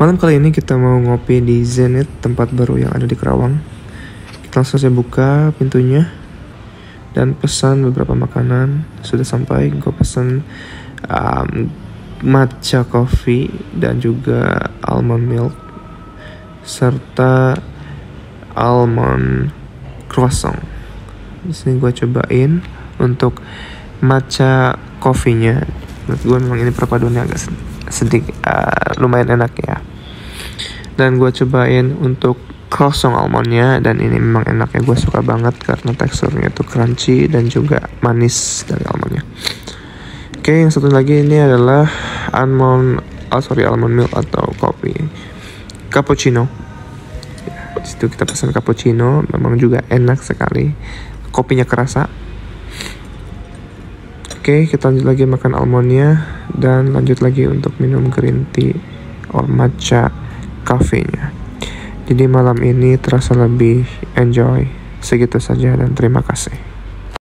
Malam kali ini kita mau ngopi di Zenith, tempat baru yang ada di Kerawang. Kita langsung saja buka pintunya dan pesan beberapa makanan. Sudah sampai, gue pesan um, matcha coffee dan juga almond milk serta almond croissant. Di sini gue cobain untuk matcha coffee-nya. Gue memang ini perpaduannya agak sedikit uh, lumayan enak ya dan gue cobain untuk croissant almondnya. Dan ini memang enak ya gue suka banget karena teksturnya itu crunchy dan juga manis dari almondnya. Oke yang satu lagi ini adalah almond oh sorry almond milk atau kopi. Cappuccino. Di situ kita pesan cappuccino. Memang juga enak sekali. Kopinya kerasa. Oke kita lanjut lagi makan almondnya. Dan lanjut lagi untuk minum green tea or matcha kafenya. Jadi malam ini terasa lebih enjoy. Segitu saja dan terima kasih.